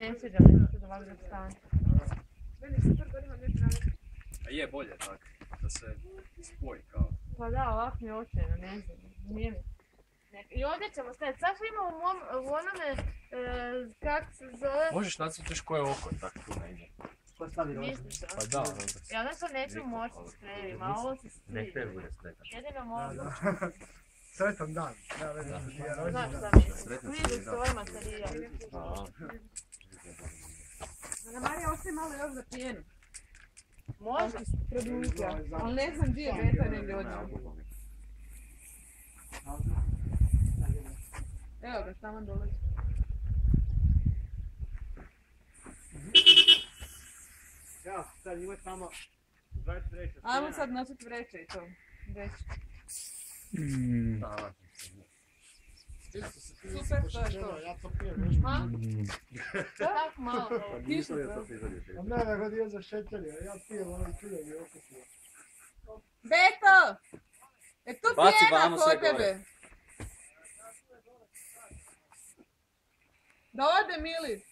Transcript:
Ne sviđa mi se da ovako stane. A je bolje tak, da se spoji kao. Pa da, ovako mi je očajno, ne znam, nije mi. Ne- I ovdje ćemo staviti, sad ima u, mom, u onome, e, kak se zove, Možeš nacrtiš koje oko, tak tu ne ide. Ko stavi misliš Pa da, se- Ja nešto neću moći s sprejevima, a ovo se Nek te bude sretan. Jedino mogu. Sretan dan. Ja ne znam, nije Znaš šta mi, da. ovaj materijal. Ana Marija, ostaje malo još za pijenu. Može? Produžiti, ali ne znam gdje je beta negdje od Evo ga, tamo dolazi. Ja, sad ima tamo 23. Ajmo sad nositi vreće i to. Vreće. Da, Super, to je to. Ja to pijem. Ha? Tak malo. Ja to. to izađeš. A ne, nego nije za šećer, ja pijem onaj čudan i okusno. Beto! E tu pjena vamo kod tebe. Da ode Mili.